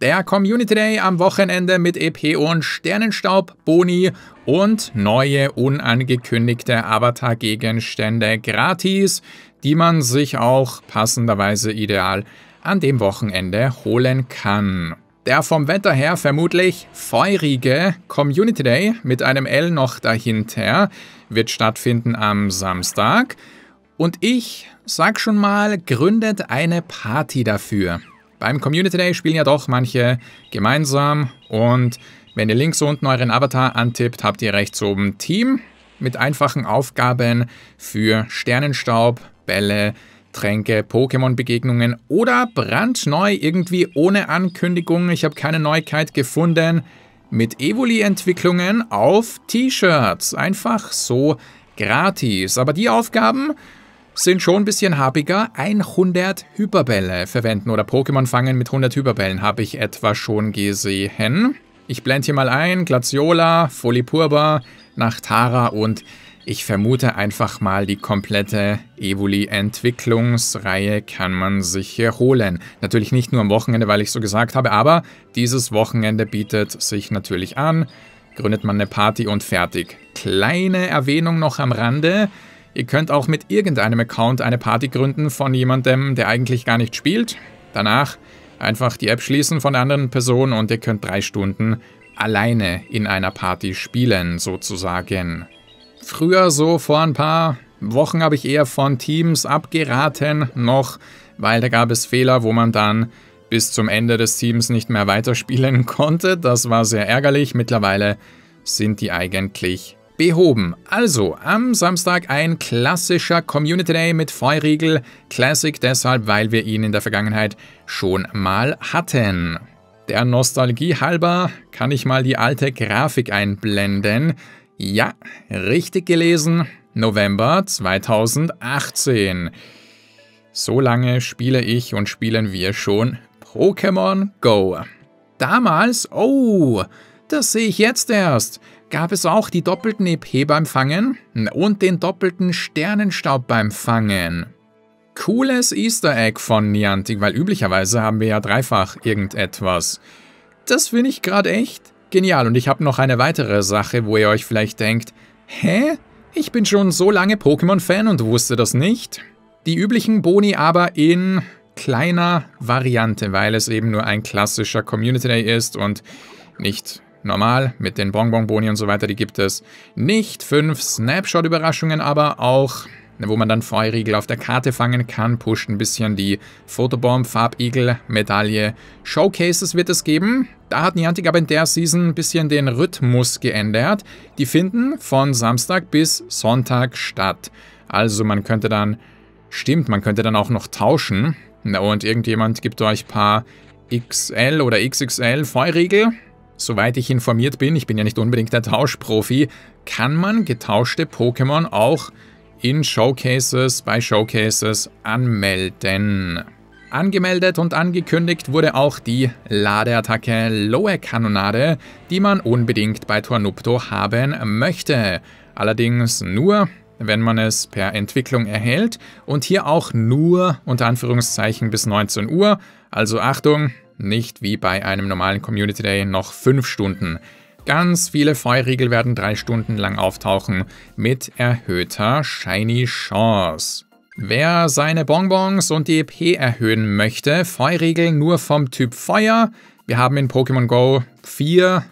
Der Community Day am Wochenende mit EP und Sternenstaub, Boni und neue unangekündigte Avatar-Gegenstände gratis, die man sich auch passenderweise ideal an dem Wochenende holen kann. Der vom Wetter her vermutlich feurige Community Day mit einem L noch dahinter wird stattfinden am Samstag. Und ich sag schon mal, gründet eine Party dafür. Beim Community Day spielen ja doch manche gemeinsam und wenn ihr links unten euren Avatar antippt, habt ihr rechts oben Team mit einfachen Aufgaben für Sternenstaub, Bälle, Tränke, Pokémon-Begegnungen oder brandneu irgendwie ohne Ankündigung, ich habe keine Neuigkeit gefunden, mit Evoli-Entwicklungen auf T-Shirts. Einfach so gratis. Aber die Aufgaben sind schon ein bisschen habiger. 100 Hyperbälle verwenden oder Pokémon fangen mit 100 Hyperbällen habe ich etwa schon gesehen. Ich blende hier mal ein, Glaciola, Folipurba, Nachtara und ich vermute einfach mal, die komplette Evoli-Entwicklungsreihe kann man sich hier holen. Natürlich nicht nur am Wochenende, weil ich so gesagt habe, aber dieses Wochenende bietet sich natürlich an. Gründet man eine Party und fertig. Kleine Erwähnung noch am Rande. Ihr könnt auch mit irgendeinem Account eine Party gründen von jemandem, der eigentlich gar nicht spielt. Danach einfach die App schließen von der anderen Person und ihr könnt drei Stunden alleine in einer Party spielen, sozusagen. Früher, so vor ein paar Wochen, habe ich eher von Teams abgeraten, noch, weil da gab es Fehler, wo man dann bis zum Ende des Teams nicht mehr weiterspielen konnte. Das war sehr ärgerlich. Mittlerweile sind die eigentlich behoben. Also, am Samstag ein klassischer Community Day mit Feuriegel. Classic deshalb, weil wir ihn in der Vergangenheit schon mal hatten. Der Nostalgie halber kann ich mal die alte Grafik einblenden. Ja, richtig gelesen. November 2018. So lange spiele ich und spielen wir schon Pokémon Go. Damals, oh, das sehe ich jetzt erst gab es auch die doppelten EP beim Fangen und den doppelten Sternenstaub beim Fangen. Cooles Easter Egg von Niantic, weil üblicherweise haben wir ja dreifach irgendetwas. Das finde ich gerade echt genial und ich habe noch eine weitere Sache, wo ihr euch vielleicht denkt, hä? Ich bin schon so lange Pokémon-Fan und wusste das nicht. Die üblichen Boni aber in kleiner Variante, weil es eben nur ein klassischer Community Day ist und nicht normal mit den Bonbon-Boni und so weiter, die gibt es nicht. Fünf Snapshot-Überraschungen aber auch, wo man dann Feurigel auf der Karte fangen kann, pusht ein bisschen die Photobomb, Farbigel, Medaille. Showcases wird es geben. Da hat Niantic aber in der Season ein bisschen den Rhythmus geändert. Die finden von Samstag bis Sonntag statt. Also man könnte dann, stimmt, man könnte dann auch noch tauschen. Und irgendjemand gibt euch ein paar XL oder XXL Feurigel Soweit ich informiert bin, ich bin ja nicht unbedingt der Tauschprofi, kann man getauschte Pokémon auch in Showcases, bei Showcases anmelden. Angemeldet und angekündigt wurde auch die Ladeattacke Loe Kanonade, die man unbedingt bei Tornupto haben möchte. Allerdings nur, wenn man es per Entwicklung erhält und hier auch nur unter Anführungszeichen bis 19 Uhr. Also Achtung, nicht wie bei einem normalen Community Day noch 5 Stunden. Ganz viele Feuriegel werden 3 Stunden lang auftauchen mit erhöhter Shiny Chance. Wer seine Bonbons und die EP erhöhen möchte, Feuriegel nur vom Typ Feuer. Wir haben in Pokémon Go 4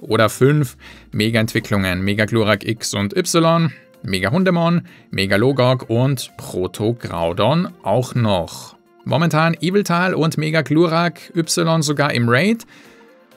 oder 5 Mega-Entwicklungen, Mega Glurak X und Y, Mega Hundemon, Mega Logok und Proto Graudon auch noch. Momentan Eviltal und Mega Glurak Y sogar im Raid.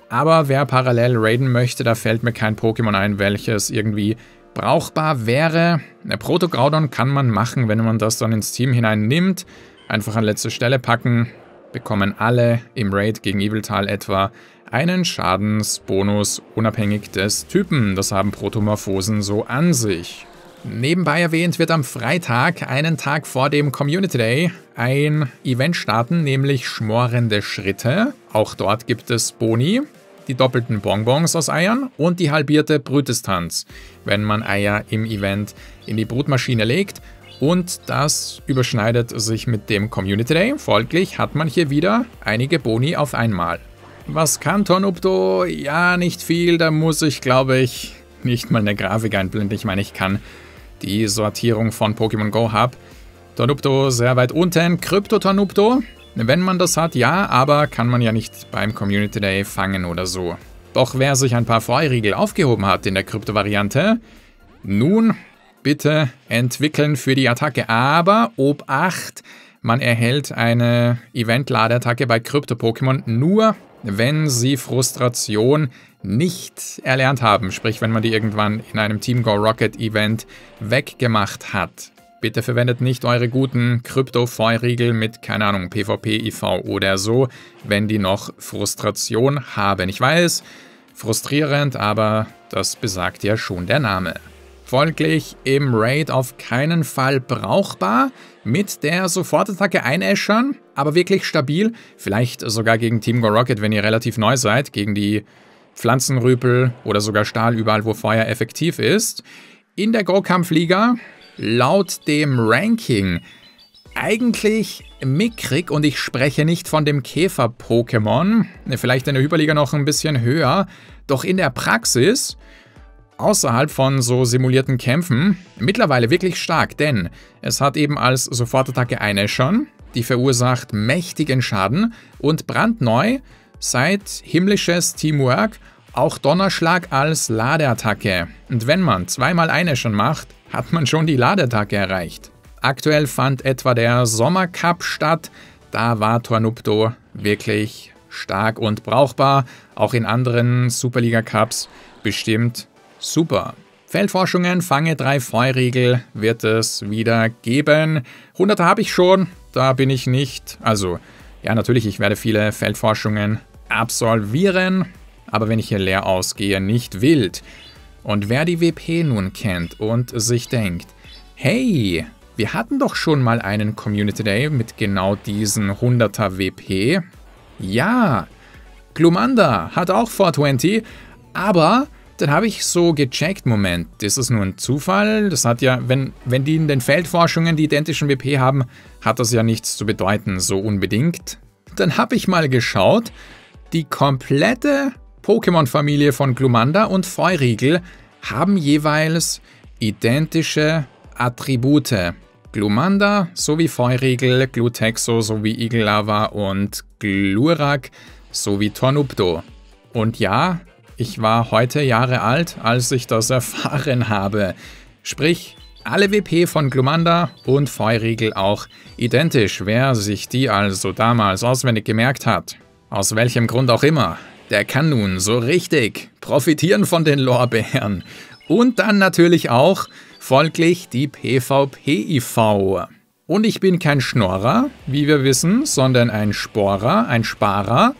Aber wer parallel raiden möchte, da fällt mir kein Pokémon ein, welches irgendwie brauchbar wäre. Eine Proto-Graudon kann man machen, wenn man das dann ins Team hinein nimmt. Einfach an letzte Stelle packen. Bekommen alle im Raid gegen Eviltal etwa einen Schadensbonus unabhängig des Typen. Das haben Protomorphosen so an sich. Nebenbei erwähnt wird am Freitag, einen Tag vor dem Community Day, ein Event starten, nämlich Schmorende Schritte. Auch dort gibt es Boni, die doppelten Bonbons aus Eiern und die halbierte Brütdistanz, wenn man Eier im Event in die Brutmaschine legt. Und das überschneidet sich mit dem Community Day. Folglich hat man hier wieder einige Boni auf einmal. Was kann Tornupto? Ja, nicht viel. Da muss ich, glaube ich, nicht mal eine Grafik einblenden. Ich meine, ich kann die Sortierung von Pokémon Go haben. Tornupto sehr weit unten. Krypto-Tornupto. Wenn man das hat, ja, aber kann man ja nicht beim Community Day fangen oder so. Doch wer sich ein paar Feuriegel aufgehoben hat in der Krypto-Variante, nun bitte entwickeln für die Attacke. Aber Obacht, man erhält eine Event-Ladeattacke bei Krypto-Pokémon nur, wenn sie Frustration nicht erlernt haben. Sprich, wenn man die irgendwann in einem Team Go Rocket Event weggemacht hat. Bitte verwendet nicht eure guten Krypto-Feuriegel mit, keine Ahnung, PvP, IV oder so, wenn die noch Frustration haben. Ich weiß, frustrierend, aber das besagt ja schon der Name. Folglich im Raid auf keinen Fall brauchbar, mit der Sofortattacke einäschern, aber wirklich stabil, vielleicht sogar gegen Team Go Rocket, wenn ihr relativ neu seid, gegen die Pflanzenrüpel oder sogar Stahl überall, wo Feuer effektiv ist. In der Go-Kampfliga laut dem Ranking eigentlich mickrig und ich spreche nicht von dem Käfer-Pokémon, vielleicht in der Hyperliga noch ein bisschen höher, doch in der Praxis außerhalb von so simulierten Kämpfen mittlerweile wirklich stark, denn es hat eben als Sofortattacke Einäschern, die verursacht mächtigen Schaden und brandneu seit himmlisches Teamwork auch Donnerschlag als Ladeattacke. Und wenn man zweimal Einäschern macht, hat man schon die Ladeattacke erreicht. Aktuell fand etwa der Sommercup statt, da war Tornupto wirklich stark und brauchbar, auch in anderen Superliga Cups bestimmt super. Feldforschungen, fange drei Feuriegel wird es wieder geben. 100 habe ich schon, da bin ich nicht. Also, ja, natürlich, ich werde viele Feldforschungen absolvieren, aber wenn ich hier leer ausgehe, nicht wild. Und wer die WP nun kennt und sich denkt, hey, wir hatten doch schon mal einen Community Day mit genau diesen 100er WP. Ja, Glumanda hat auch 420, aber dann habe ich so gecheckt, Moment, ist das nur ein Zufall? Das hat ja, wenn, wenn die in den Feldforschungen die identischen WP haben, hat das ja nichts zu bedeuten, so unbedingt. Dann habe ich mal geschaut, die komplette Pokémon-Familie von Glumanda und Feurigel haben jeweils identische Attribute. Glumanda sowie Feurigel, Glutexo sowie Igellava und Glurak sowie Tornupto. Und ja, ich war heute Jahre alt, als ich das erfahren habe. Sprich, alle WP von Glumanda und Feurigel auch identisch, wer sich die also damals auswendig gemerkt hat. Aus welchem Grund auch immer. Der kann nun so richtig profitieren von den Lorbeeren. Und dann natürlich auch folglich die PvP-IV. Und ich bin kein Schnorrer, wie wir wissen, sondern ein Sporer, ein Sparer.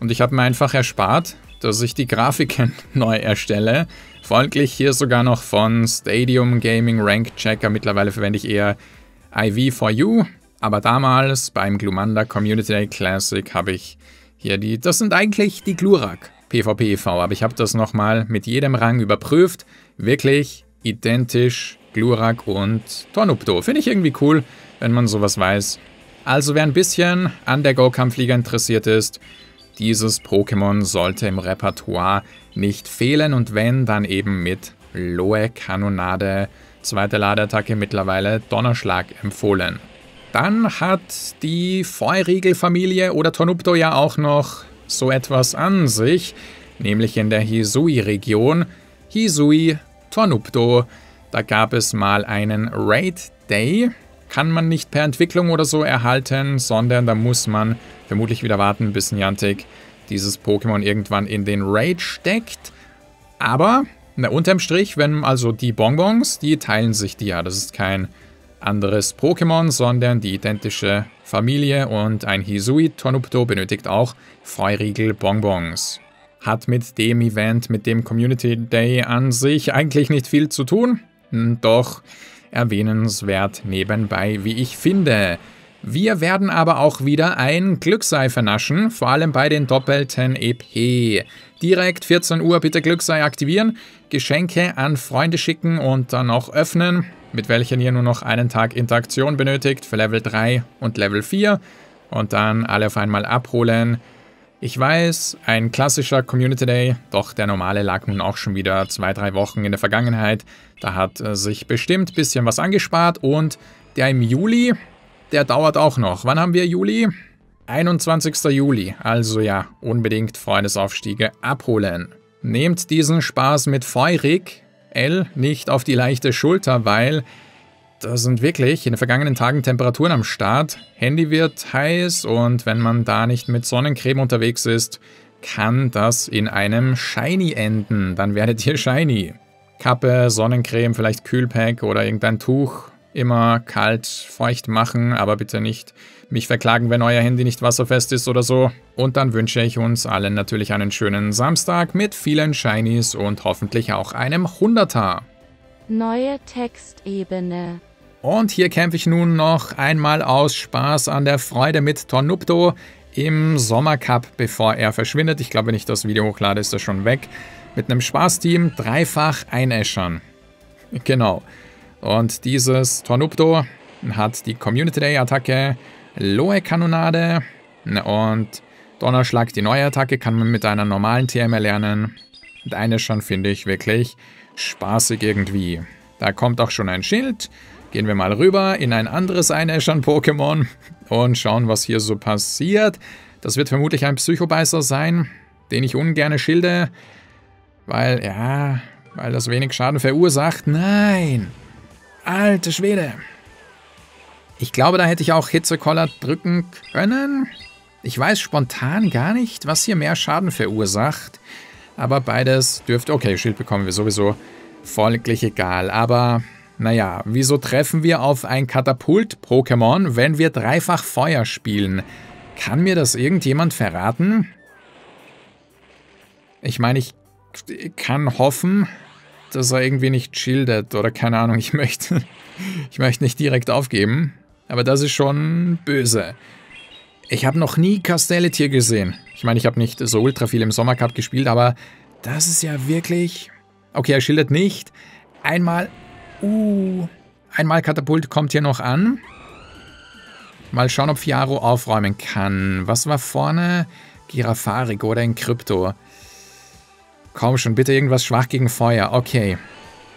Und ich habe mir einfach erspart, dass ich die Grafiken neu erstelle. Folglich hier sogar noch von Stadium Gaming Rank Checker. Mittlerweile verwende ich eher IV4U. Aber damals beim Glumanda Community Day Classic habe ich hier die, das sind eigentlich die Glurak PvP e.V., aber ich habe das nochmal mit jedem Rang überprüft. Wirklich identisch Glurak und Tornupto. Finde ich irgendwie cool, wenn man sowas weiß. Also wer ein bisschen an der Go-Kampfliga interessiert ist, dieses Pokémon sollte im Repertoire nicht fehlen und wenn, dann eben mit Loe Kanonade, zweite Ladeattacke mittlerweile Donnerschlag empfohlen. Dann hat die Feurigel-Familie oder Tornupto ja auch noch so etwas an sich, nämlich in der Hisui-Region. Hisui Tornupto. Da gab es mal einen Raid Day. Kann man nicht per Entwicklung oder so erhalten, sondern da muss man vermutlich wieder warten, bis Niantic dieses Pokémon irgendwann in den Raid steckt. Aber, na, unterm Strich, wenn also die Bonbons, die teilen sich die ja. Das ist kein anderes Pokémon, sondern die identische Familie und ein Hisui Tornupto benötigt auch Feurigel Bonbons. Hat mit dem Event, mit dem Community Day an sich eigentlich nicht viel zu tun, hm, doch erwähnenswert nebenbei, wie ich finde. Wir werden aber auch wieder ein Glücksei vernaschen, vor allem bei den doppelten EP. Direkt 14 Uhr bitte Glücksei aktivieren, Geschenke an Freunde schicken und dann auch öffnen mit welchen ihr nur noch einen Tag Interaktion benötigt für Level 3 und Level 4 und dann alle auf einmal abholen. Ich weiß, ein klassischer Community Day, doch der normale lag nun auch schon wieder zwei, drei Wochen in der Vergangenheit. Da hat äh, sich bestimmt ein bisschen was angespart und der im Juli, der dauert auch noch. Wann haben wir Juli? 21. Juli. Also ja, unbedingt Freundesaufstiege abholen. Nehmt diesen Spaß mit feurig, L, nicht auf die leichte Schulter, weil da sind wirklich in den vergangenen Tagen Temperaturen am Start. Handy wird heiß und wenn man da nicht mit Sonnencreme unterwegs ist, kann das in einem Shiny enden. Dann werdet ihr Shiny. Kappe, Sonnencreme, vielleicht Kühlpack oder irgendein Tuch. Immer kalt, feucht machen, aber bitte nicht mich verklagen, wenn euer Handy nicht wasserfest ist oder so. Und dann wünsche ich uns allen natürlich einen schönen Samstag mit vielen Shinies und hoffentlich auch einem Hunderter. Neue Textebene. Und hier kämpfe ich nun noch einmal aus Spaß an der Freude mit Tornupto im Sommercup, bevor er verschwindet. Ich glaube, wenn ich das Video hochlade, ist er schon weg. Mit einem Spaßteam dreifach einäschern. Genau. Und dieses Tornupto hat die Community Day Attacke Loe Kanonade und Donnerschlag, die neue Attacke, kann man mit einer normalen TM erlernen. Und eine schon finde ich wirklich spaßig irgendwie. Da kommt auch schon ein Schild Gehen wir mal rüber in ein anderes Einäschern-Pokémon und schauen, was hier so passiert. Das wird vermutlich ein Psychobeißer sein, den ich ungern schilde, weil, ja, weil das wenig Schaden verursacht. Nein! Alte Schwede! Ich glaube, da hätte ich auch Hitzekoller drücken können. Ich weiß spontan gar nicht, was hier mehr Schaden verursacht. Aber beides dürfte... Okay, Schild bekommen wir sowieso. Folglich egal. Aber naja, wieso treffen wir auf ein Katapult-Pokémon, wenn wir dreifach Feuer spielen? Kann mir das irgendjemand verraten? Ich meine, ich kann hoffen, dass er irgendwie nicht schildert oder keine Ahnung, ich möchte, ich möchte nicht direkt aufgeben, aber das ist schon böse. Ich habe noch nie Castelletier gesehen. Ich meine, ich habe nicht so ultra viel im Sommercup gespielt, aber das ist ja wirklich... Okay, er schildert nicht. Einmal Uh, einmal Katapult kommt hier noch an. Mal schauen, ob Fiaro aufräumen kann. Was war vorne? Girafarik oder in Krypto? Komm schon, bitte irgendwas schwach gegen Feuer. Okay.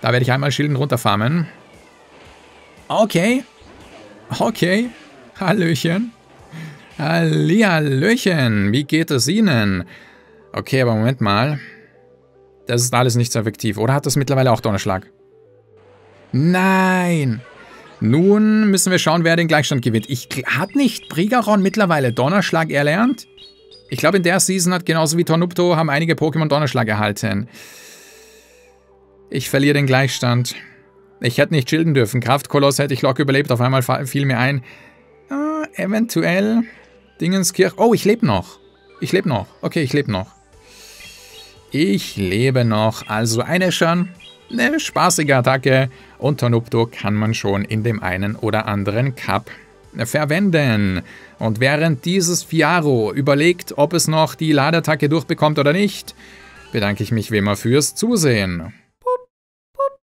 Da werde ich einmal Schilden runterfarmen. Okay. Okay. Hallöchen. Hallihallöchen. Wie geht es Ihnen? Okay, aber Moment mal. Das ist alles nicht so effektiv. Oder hat das mittlerweile auch Donnerschlag? Nein! Nun müssen wir schauen, wer den Gleichstand gewinnt. Ich hat nicht Brigaron mittlerweile Donnerschlag erlernt? Ich glaube, in der Season hat genauso wie Tornupto haben einige Pokémon Donnerschlag erhalten. Ich verliere den Gleichstand. Ich hätte nicht schilden dürfen. Kraftkoloss hätte ich locker überlebt. Auf einmal fiel mir ein, äh, eventuell Dingenskirch. Oh, ich lebe noch. Ich lebe noch. Okay, ich lebe noch. Ich lebe noch. Also eine schon eine spaßige Attacke und Tornupto kann man schon in dem einen oder anderen Cup verwenden. Und während dieses Fiaro überlegt, ob es noch die Ladeattacke durchbekommt oder nicht, bedanke ich mich wie immer fürs Zusehen.